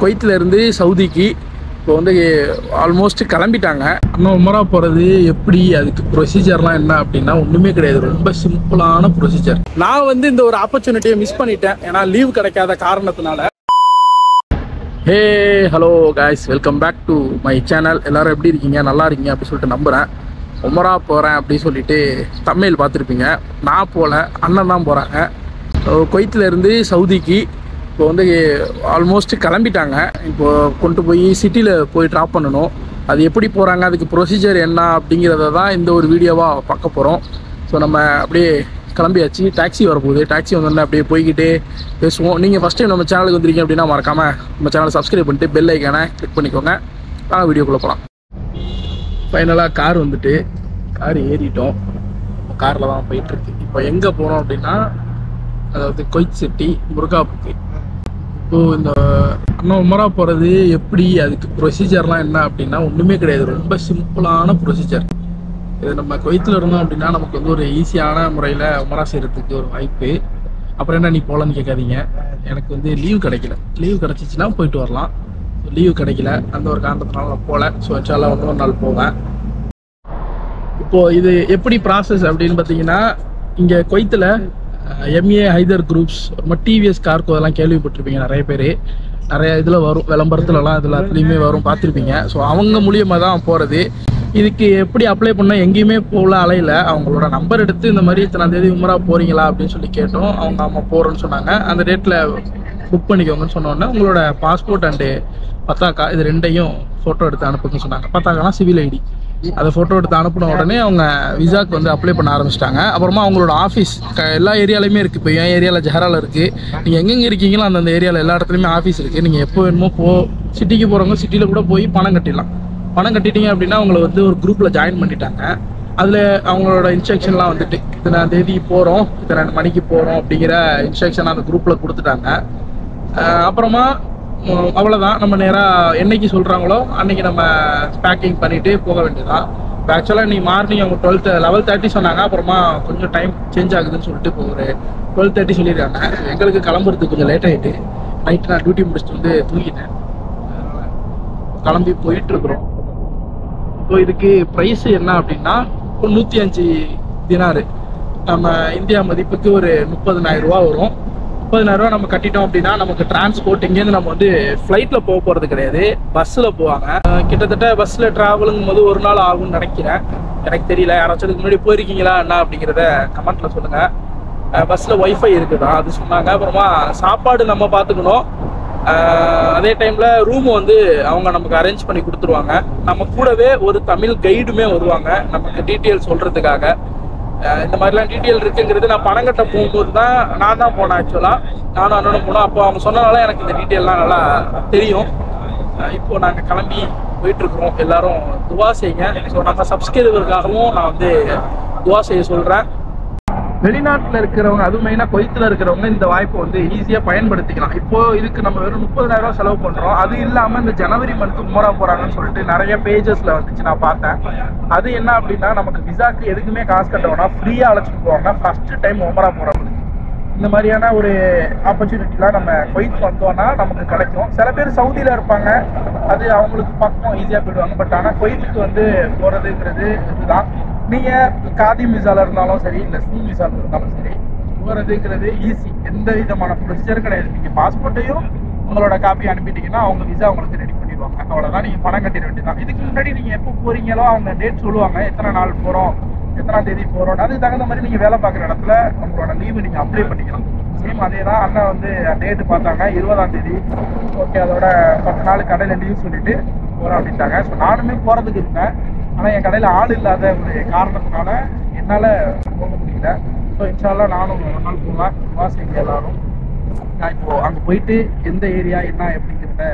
கொய்த்துலேருந்து சவுதிக்கு இப்போ வந்து ஆல்மோஸ்ட் கிளம்பிட்டாங்க. இன்னும் உமரா போகிறது எப்படி? அதுக்கு ப்ரொசீஜர்லாம் என்ன அப்படின்னா ஒன்றுமே கிடையாது. ரொம்ப சிம்பிளான ப்ரொசீஜர் நான் வந்து இந்த ஒரு ஆப்பர்ச்சுனிட்டியை மிஸ் பண்ணிட்டேன். ஏன்னா லீவ் கிடைக்காத காரணத்தினால. Hey hello guys welcome back to my channel எல்லோரும் எப்படி இருக்கீங்க? நல்லா இருக்கீங்க அப்படின்னு சொல்லிட்டு நம்புகிறேன் உமரா போகிறேன் அப்படின்னு சொல்லிட்டு தமிழ் பார்த்துருப்பீங்க. நான் போகல அண்ணன் தான் போகிறாங்க கொய்த்துலேருந்து சவுதிக்கு இப்போ வந்து ஆல்மோஸ்ட் கிளம்பிட்டாங்க. இப்போ கொண்டு போய் சிட்டியில் போய் ட்ராப் பண்ணணும். அது எப்படி போகிறாங்க அதுக்கு ப்ரொசீஜர் என்ன அப்படிங்கிறத தான் இந்த ஒரு வீடியோவாக பார்க்க போகிறோம் ஸோ நம்ம அப்படியே கிளம்பியாச்சு. டாக்ஸி வரப்போகுது. டாக்ஸி வந்தோடனே அப்படியே போய்கிட்டே பேசுவோம். நீங்கள் ஃபஸ்ட் டைம் நம்ம சேனலுக்கு வந்துருக்கீங்க அப்படின்னா மறக்காமல் நம்ம சேனலை சப்ஸ்கிரைப் பண்ணிட்டு பெல் ஐக்கானை கிளிக் பண்ணிக்கோங்க. ஆனால் வீடியோக்குள்ளே போகலாம் ஃபைனலாக கார் வந்துட்டு கார் ஏறிட்டோம். காரில் தான் போயிட்டுருக்கு இப்போ எங்கே போகிறோம் அப்படின்னா அதாவது கொய்த் சிட்டி முருகாப்புக்கு இப்போது இந்த அண்ணா உமரா போகிறது எப்படி? அதுக்கு ப்ரொசீஜர்லாம் என்ன அப்படின்னா ஒன்றுமே கிடையாது. ரொம்ப சிம்பிளான ப்ரொசீஜர் இது நம்ம கொய்த்தில் இருந்தோம் அப்படின்னா நமக்கு வந்து ஒரு ஈஸியான முறையில் உமரா செய்கிறதுக்கு ஒரு வாய்ப்பு. அப்புறம் என்ன நீ போகலன்னு கேட்காதீங்க. எனக்கு வந்து லீவ் கிடைக்கல. லீவ் கிடச்சிச்சின்னா போயிட்டு வரலாம். லீவ் கிடைக்கல. அந்த ஒரு காரணத்தினால நான் போகல. ஸோ இன்ஷால்லா இன்னொரு நாள் போவேன். இப்போது இது எப்படி ப்ராசஸ் அப்படின்னு பார்த்தீங்கன்னா இங்கே கொய்த்தில் எம்ஏ ஹைதர் குரூப்ஸ் ரொம்ப டிவிஎஸ் கார்கோ அதெல்லாம் கேள்விப்பட்டிருப்பீங்க நிறைய பேர். நிறைய இதில் வரும் விளம்பரத்துலலாம் இதில் எல்லாத்துலேயுமே வரும் பார்த்துருப்பீங்க. ஸோ அவங்க மூலியமாக தான் போகிறது இதுக்கு எப்படி அப்ளை பண்ணால் எங்கேயுமே போகல அலையில. அவங்களோட நம்பர் எடுத்து இந்த மாதிரி இத்தனை தேதி உமரா போகிறீங்களா அப்படின்னு சொல்லி கேட்டோம். அவங்க அம்மா போகிறோன்னு சொன்னாங்க. அந்த டேட்டில் புக் பண்ணிக்கோங்கன்னு சொன்னோடனே உங்களோட பாஸ்போர்ட் அண்டு பத்தாக்கா இது ரெண்டையும் ஃபோட்டோ எடுத்து அனுப்புங்கன்னு சொன்னாங்க. பத்தாக்கானா சிவில் ஐடி அதை ஃபோட்டோ எடுத்து அனுப்பின உடனே அவங்க விசாக்கு வந்து அப்ளை பண்ண ஆரம்பிச்சிட்டாங்க. அப்புறமா அவங்களோட ஆஃபீஸ் எல்லா ஏரியாலையுமே இருக்குது இப்போ என் ஏரியாவில் ஜஹராவில் இருக்குது நீங்கள் எங்கெங்கே இருக்கீங்களோ அந்தந்த ஏரியாவில் எல்லா இடத்துலையுமே ஆஃபீஸ் இருக்குது நீங்கள் எப்போ வேணுமோ போ சிட்டிக்கு போகிறவங்க சிட்டியில் கூட போய் பணம் கட்டிடலாம். பணம் கட்டிட்டீங்க அப்படின்னா அவங்கள வந்து ஒரு குரூப்பில் ஜாயின் பண்ணிட்டாங்க. அதில் அவங்களோட இன்ஸ்ட்ரக்ஷன்லாம் வந்துட்டு இத்தனை தேதி போகிறோம் இத்தனை மணிக்கு போகிறோம் அப்படிங்கிற இன்ஸ்ட்ரக்ஷன் அந்த குரூப்பில் கொடுத்துட்டாங்க. அப்புறமா அவ்வளோதான் நம்ம நேராக என்னைக்கு சொல்கிறாங்களோ அன்னைக்கு நம்ம பேக்கிங் பண்ணிட்டு போக வேண்டியதான் ஆக்சுவலாக இன்றைக்கி மார்னிங் அவங்க டுவெல்த் லெவல் தேர்ட்டி சொன்னாங்க. அப்புறமா கொஞ்சம் டைம் சேஞ்ச் ஆகுதுன்னு சொல்லிட்டு இப்போ ஒரு டுவெல் தேர்ட்டி சொல்லியிருக்காங்க. எங்களுக்கு கிளம்புறதுக்கு கொஞ்சம் லேட் ஆகிட்டு நைட்டு நான் டியூட்டி முடிச்சுட்டு வந்து தூங்கிட்டேன். கிளம்பி போயிட்டுருக்குறோம் ஸோ இதுக்கு ப்ரைஸ் என்ன அப்படின்னா இப்போ நூற்றி அஞ்சு தினாரு. நம்ம இந்தியா மதிப்புக்கு ஒரு முப்பதனாயிரம் ரூபா வரும். முப்பதனாயிரம் ரூபா நம்ம கட்டிட்டோம் அப்படின்னா நமக்கு டிரான்ஸ்போர்ட் இங்கேருந்து நம்ம வந்து ஃப்ளைட்டில் போக போகிறது கிடையாது. பஸ்ஸில் போவாங்க. கிட்டத்தட்ட பஸ்ஸில் ட்ராவலுங்கும் போது ஒரு நாள் ஆகும்னு நினைக்கிறேன். எனக்கு தெரியல. யாராச்சும் அதுக்கு முன்னாடி போயிருக்கீங்களா என்ன அப்படிங்கிறத கமெண்ட்டில் சொல்லுங்கள் பஸ்ஸில் ஒய்ஃபை இருக்குதான் அது சொன்னாங்க. அப்புறமா சாப்பாடு நம்ம பார்த்துக்கணும். அதே டைமில் ரூம் வந்து அவங்க நமக்கு அரேஞ்ச் பண்ணி கொடுத்துருவாங்க. நம்ம கூடவே ஒரு தமிழ் கைடுமே வருவாங்க. நமக்கு டீட்டெயில் சொல்கிறதுக்காக இந்த மாதிரிலாம் டீட்டெயில் இருக்குங்கிறது நான் பணம் கட்ட போகும்போது தான் நான் தான் போனேன் ஆக்சுவலாக நானும் அண்ணனும் போனோம். அப்போ அவங்க சொன்னனால எனக்கு இந்த டீட்டெயில்லாம் நல்லா தெரியும். இப்போது இப்போ நாங்கள் கிளம்பி போயிட்டுருக்குறோம். எல்லாரும் துவா செய்யுங்க. ஸோ நம்ம சப்ஸ்கிரைபருக்காகவும் நான் வந்து துவா செய்ய சொல்கிறேன் வெளிநாட்டில் இருக்கிறவங்க அதுவும் மெயினாக கொய்த்தில் இருக்கிறவங்க இந்த வாய்ப்பை வந்து ஈஸியாக பயன்படுத்திக்கலாம். இப்போ இதுக்கு நம்ம வெறும் முப்பதாயிரம் செலவு பண்ணுறோம் அது இல்லாமல் இந்த ஜனவரி மந்த்து உமரா போகிறாங்கன்னு சொல்லிட்டு நிறைய பேஜஸில் வந்துச்சு நான் பார்த்தேன். அது என்ன அப்படின்னா நமக்கு விசாக்கு எதுக்குமே காசு கட்டணும்னா ஃப்ரீயாக அழைச்சிட்டு போவாங்க. ஃபர்ஸ்ட் டைம் உமரா போகிறவங்களுக்கு இந்த மாதிரியான ஒரு ஆப்பர்ச்சுனிட்டிலாம் நம்ம கொய்த் வந்தோம்னா நமக்கு கிடைக்கும். சில பேர் சவுதியில் இருப்பாங்க. அது அவங்களுக்கு பக்கம் ஈஸியாக போயிடுவாங்க. பட் ஆனால் கொய்த்துக்கு வந்து போகிறதுங்கிறது இதுதான். நீங்கள் காதி மிசால இருந்தாலும் சரி இல்லை ஸ்கூல் மிசால இருந்தாலும் சரி போகிறதுங்கிறது ஈஸி எந்த விதமான ப்ரொசீஜர் கிடையாது. நீங்கள் பாஸ்போர்ட்டையும் உங்களோட காப்பி அனுப்பிட்டீங்கன்னா அவங்க விசா உங்களுக்கு ரெடி பண்ணிடுவாங்க. அவ்வளோதான் நீங்கள் பணம் கட்டிட வேண்டியதான் இதுக்கு முன்னாடி நீங்கள் எப்போ போகிறீங்களோ அவங்க டேட் சொல்லுவாங்க. எத்தனை நாள் போகிறோம் எத்தனாம் தேதி போகிறோம் அதுக்கு தகுந்த மாதிரி நீங்கள் வேலை பார்க்குற இடத்துல உங்களோட லீவு நீங்கள் அப்ளை பண்ணிக்கலாம். சேம் அதே தான் அண்ணா வந்து டேட்டு பார்த்தாங்க. இருபதாம் தேதி. ஓகே அதோட பத்து நாள் கடையில் லீவ் சொல்லிட்டு போகிறோம் அப்படின்ட்டாங்க. ஸோ நானுமே போகிறதுக்கு இருந்தேன். ஆனால் என் கடையில் ஆள் இல்லாத ஒரு காரணத்தினால என்னால் போக முடியல. ஸோ இன்ஷால்லாம் நானும் ஒரு நாள் போவேன் வாசிங்க எல்லாரும். நான் இப்போது அங்கே போயிட்டு எந்த ஏரியா என்ன எப்படிங்கிறத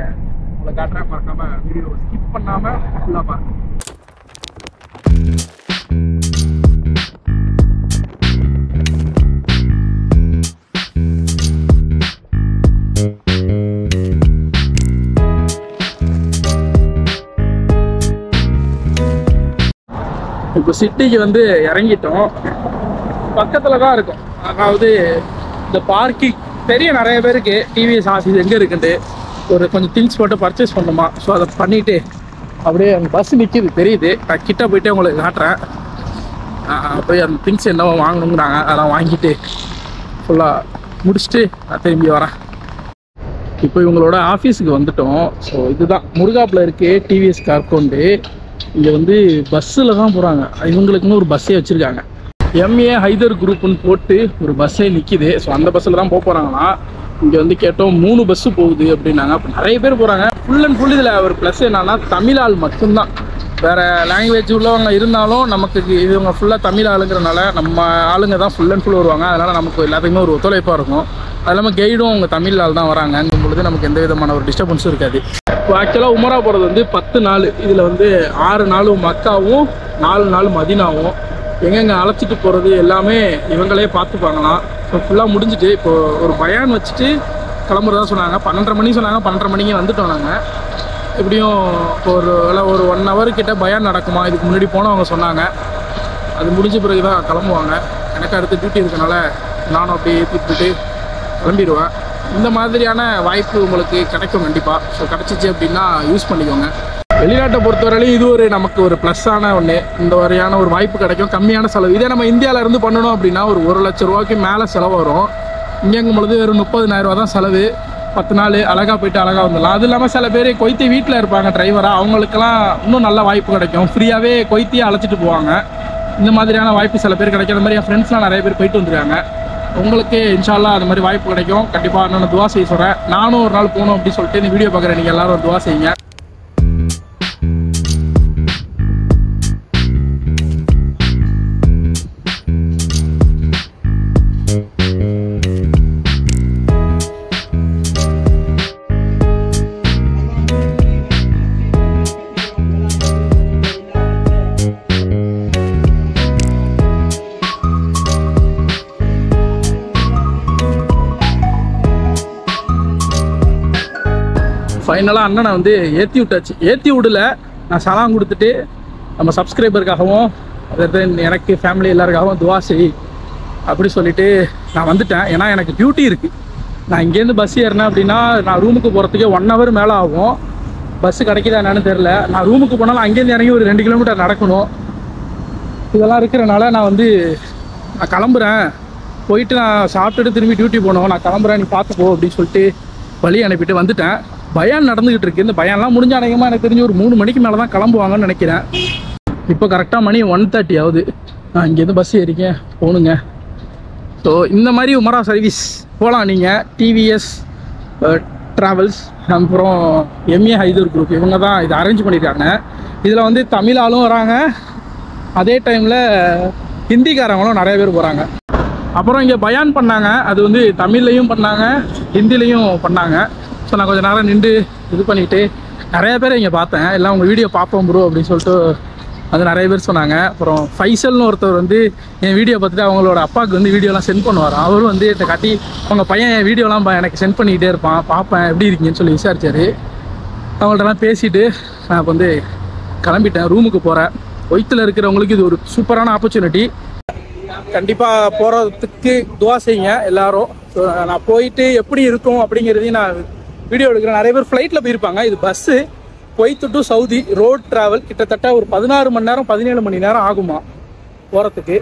உங்களை காட்டுறேன். மறக்காமல் வீடியோ ஸ்கிப் பண்ணாமல் ஃபுல்லாக பாருங்க. இப்போ சிட்டிக்கு வந்து இறங்கிட்டோம். பக்கத்தில் தான் இருக்கும். அதாவது இந்த பார்க்கிங் பெரிய நிறைய பேருக்கு டிவிஎஸ் ஆஃபீஸ் எங்கே இருக்குன்ட்டு ஒரு கொஞ்சம் திங்ஸ் மட்டும் பர்ச்சேஸ் பண்ணணுமா ஸோ அதை பண்ணிவிட்டு அப்படியே அந்த பஸ் நிற்கிது தெரியுது. நான் கிட்ட போயிட்டு உங்களுக்கு காட்டுறேன். போய் அந்த திங்ஸ் என்னவோ வாங்கணுங்கிறாங்க அதெல்லாம் வாங்கிட்டு ஃபுல்லாக முடிச்சுட்டு நான் திரும்பி வரேன். இப்போ இவங்களோட ஆஃபீஸுக்கு வந்துட்டோம். ஸோ இதுதான். முருகாப்பில் இருக்குது டிவிஎஸ் கார்கொண்டு இங்கே வந்து பஸ்ஸில் தான் போகிறாங்க இவங்களுக்குன்னு ஒரு பஸ்ஸே வச்சுருக்காங்க. எம்ஏ ஹைதர் குரூப்னு போட்டு ஒரு பஸ்ஸே நிற்கிது ஸோ அந்த பஸ்ஸில் தான் போக போகிறாங்கன்னா இங்கே வந்து கேட்டோம் மூணு பஸ்ஸு போகுது அப்படின்னாங்க. அப்போ நிறைய பேர் போகிறாங்க ஃபுல் அண்ட் ஃபுல் இதில் ஒரு ப்ளஸ் என்னன்னா தமிழ் ஆள் மட்டும்தான். வேற லாங்குவேஜ் உள்ளவங்க இருந்தாலும் நமக்கு இவங்க ஃபுல்லாக தமிழ் ஆளுங்கிறனால நம்ம ஆளுங்க தான் ஃபுல் அண்ட் ஃபுல் வருவாங்க. அதனால் நமக்கு எல்லாத்துக்குமே ஒரு ஒத்துழைப்பாக இருக்கும். அது இல்லாமல் கைடும் அவங்க தமிழ் ஆள் தான் வராங்கங்கும் பொழுது நமக்கு எந்த விதமான ஒரு டிஸ்டர்பன்ஸும் இருக்காது. இப்போ ஆக்சுவலாக உமரா போகிறது வந்து பத்து நாள். இதில் வந்து ஆறு நாளும் மக்காவும் நாலு நாள் மதினாவும். எங்கெங்கே அழைச்சிட்டு போகிறது எல்லாமே இவங்களே பார்த்துப்பாங்களாம் ஸோ ஃபுல்லாக முடிஞ்சுட்டு இப்போது ஒரு பயான் வச்சுட்டு கிளம்புறதா சொன்னாங்க. பன்னெண்டரை மணி சொன்னாங்க. பன்னெண்டரை மணிக்கு வந்துட்டோம் நாங்கள் எப்படியும் ஒரு வேளை ஒரு ஒன் ஹவர் கிட்ட பயான் நடக்குமா? இதுக்கு முன்னாடி போனவங்க சொன்னாங்க. அது முடிஞ்ச பிறகு தான் கிளம்புவாங்க. எனக்கு அடுத்து டியூட்டி இருக்கனால நானும் அப்படியே ஏற்றிட்டு கிளம்பிடுவேன். இந்த மாதிரியான வாய்ப்பு உங்களுக்கு கிடைக்கும் கண்டிப்பாக ஸோ கிடச்சிச்சு அப்படின்னா யூஸ் பண்ணிக்கோங்க. வெளிநாட்டை பொறுத்தவரையிலும் இது ஒரு நமக்கு ஒரு ப்ளஸ்ஸான ஒன்று இந்த வரையான ஒரு வாய்ப்பு கிடைக்கும். கம்மியான செலவு. இதே நம்ம இந்தியாவிலேருந்து பண்ணணும் அப்படின்னா ஒரு ஒரு லட்ச ரூபாய்க்கு மேலே செலவு வரும். இங்கேங்கும் பொழுது வெறும் முப்பதினாயிரம் ரூபா தான் செலவு. பத்து நாள் அழகாக போயிட்டு அழகாக வந்துடலாம். அது இல்லாமல் சில பேர் கொய்த்தி வீட்டில் இருப்பாங்க டிரைவராக அவங்களுக்கெல்லாம் இன்னும் நல்ல வாய்ப்பு கிடைக்கும். ஃப்ரீயாகவே கொய்த்தியே அழைச்சிட்டு போவாங்க. இந்த மாதிரியான வாய்ப்பு சில பேர் கிடைக்கும். அந்த மாதிரி என் ஃப்ரெண்ட்ஸ்லாம் நிறைய பேர் போயிட்டு வந்துருக்காங்க. உங்களுக்கு இன்ஷால்லாம் அந்த மாதிரி வாய்ப்பு கிடைக்கும். கண்டிப்பாக நான் துவா செய்ய சொல்கிறேன் நானும் ஒரு நாள் போகணும் அப்படின்னு சொல்லிட்டு இந்த வீடியோ பார்க்குறேன் நீங்கள் எல்லாரும் துவா செய்யுங்க. ஃபைனலாக அண்ணனை வந்து ஏற்றி விட்டாச்சு. ஏற்றி விடல. நான் சலாம் கொடுத்துட்டு நம்ம சப்ஸ்கிரைபருக்காகவும் அதாவது எனக்கு ஃபேமிலி எல்லாருக்காகவும் துவா செய் அப்படி சொல்லிட்டு நான் வந்துட்டேன். ஏன்னா எனக்கு டியூட்டி இருக்குது நான் இங்கேருந்து பஸ் ஏறினேன் அப்படின்னா நான் ரூமுக்கு போகிறதுக்கே ஒன் ஹவர் மேலே ஆகும். பஸ்ஸு கிடைக்குதா என்னன்னு தெரில நான் ரூமுக்கு போனாலும் அங்கேருந்து இறங்கி ஒரு ரெண்டு கிலோமீட்டர் நடக்கணும். இதெல்லாம் இருக்கிறனால நான் வந்து நான் கிளம்புறேன். போயிட்டு நான் சாப்பிட்டுட்டு திரும்பி டியூட்டி போனோம் நான் கிளம்புறேன் நீ பார்த்துப்போ அப்படின்னு சொல்லிட்டு வழி அனுப்பிட்டு வந்துட்டேன். பயான் நடந்துகிட்டு இருக்கு. இந்த பயான்லாம் முடிஞ்ச அநேகமாக எனக்கு தெரிஞ்சு ஒரு மூணு மணிக்கு மேலே தான் கிளம்புவாங்கன்னு நினைக்கிறேன். இப்போ கரெக்டாக மணி ஒன் தேர்ட்டி ஆகுது. நான் இங்கேருந்து பஸ் ஏறிக்கேன் போகணுங்க ஸோ இந்த மாதிரி உமரா சர்வீஸ் போகலாம் நீங்கள் டிவிஎஸ் ட்ராவல்ஸ் அப்புறம் எம்ஏ ஹைதூர் குரூப் இவங்க தான் இதை அரேஞ்ச் பண்ணியிருக்காங்க. இதில் வந்து தமிழ் ஆளும் வராங்க. அதே டைமில் ஹிந்திக்காரங்களும் நிறைய பேர் போகிறாங்க அப்புறம் இங்கே பயான் பண்ணாங்க. அது வந்து தமிழ்லையும் பண்ணாங்க ஹிந்திலையும் பண்ணாங்க. ஸோ நான் கொஞ்சம் நேரம் நின்று இது பண்ணிக்கிட்டு நிறைய பேர் இங்கே பார்த்தேன். எல்லாம் உங்கள் வீடியோ பார்ப்போம் ப்ரோ அப்படின்னு சொல்லிட்டு அது நிறைய பேர் சொன்னாங்க. அப்புறம் ஃபைசல்னு ஒருத்தர் வந்து என் வீடியோ பார்த்துட்டு அவங்களோட அப்பாவுக்கு வந்து வீடியோலாம் சென்ட் பண்ணுவார் அவரும் வந்து இதை காட்டி அவங்க பையன் என் வீடியோலாம் எனக்கு சென்ட் பண்ணிக்கிட்டே இருப்பான். பார்ப்பேன் எப்படி இருக்கீங்கன்னு சொல்லி விசாரிச்சாரு. அவங்கள்ட்டலாம் பேசிட்டு நான் இப்போ வந்து கிளம்பிட்டேன். ரூமுக்கு போகிறேன் ஒய்த்தில் இருக்கிறவங்களுக்கு இது ஒரு சூப்பரான ஆப்பர்ச்சுனிட்டி கண்டிப்பாக போகிறதுக்கு துவா செய்யுங்க எல்லாரும். நான் போயிட்டு எப்படி இருக்கும் அப்படிங்கிறதையும் நான் வீடியோ எடுக்கிறேன். நிறைய பேர் ஃப்ளைட்டில் போயிருப்பாங்க. இது bus Kuwait to Saudi road travel கிட்டத்தட்ட ஒரு பதினாறு மணி நேரம் பதினேழு மணி நேரம் ஆகுமா போகிறதுக்கு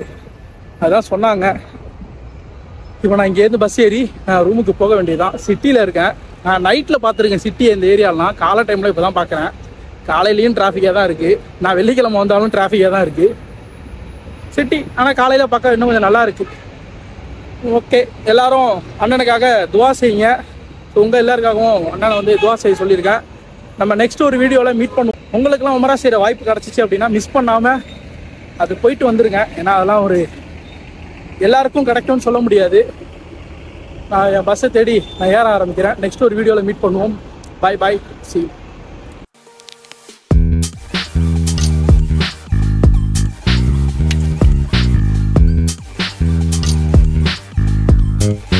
அதான் சொன்னாங்க. இப்போ நான் இங்கேருந்து பஸ் ஏறி நான் ரூமுக்கு போக வேண்டியதுதான். சிட்டியில் இருக்கேன். நான் நைட்டில் பார்த்துருக்கேன் சிட்டி இந்த ஏரியாலாம் காலை டைமில் இப்போ தான் பார்க்குறேன். காலையிலையும் டிராஃபிக்காக தான் இருக்குது நான் வெள்ளிக்கிழமை வந்தாலும் டிராஃபிக்காக தான் இருக்குது சிட்டி ஆனால் காலையில் பார்க்க இன்னும் கொஞ்சம் நல்லா இருக்கு. ஓகே எல்லாரும் அண்ணனுக்காக துவா செய்யுங்க. ஸோ உங்கள் எல்லாருக்காகவும் அண்ணனை வந்து துவா செய்ய சொல்லியிருக்கேன். நம்ம நெக்ஸ்ட் ஒரு வீடியோவில் மீட் பண்ணுவோம். உங்களுக்குலாம் உமரா செய்கிற வாய்ப்பு கிடச்சிச்சு அப்படின்னா மிஸ் பண்ணாமல் அது போயிட்டு வந்துருங்க. ஏன்னா அதெல்லாம் ஒரு எல்லாருக்கும் கிடைக்கும்னு சொல்ல முடியாது. நான் என் பஸ்ஸை தேடி நான் ஏற ஆரம்பிக்கிறேன். நெக்ஸ்ட் ஒரு வீடியோவில் மீட் பண்ணுவோம். Bye bye see you.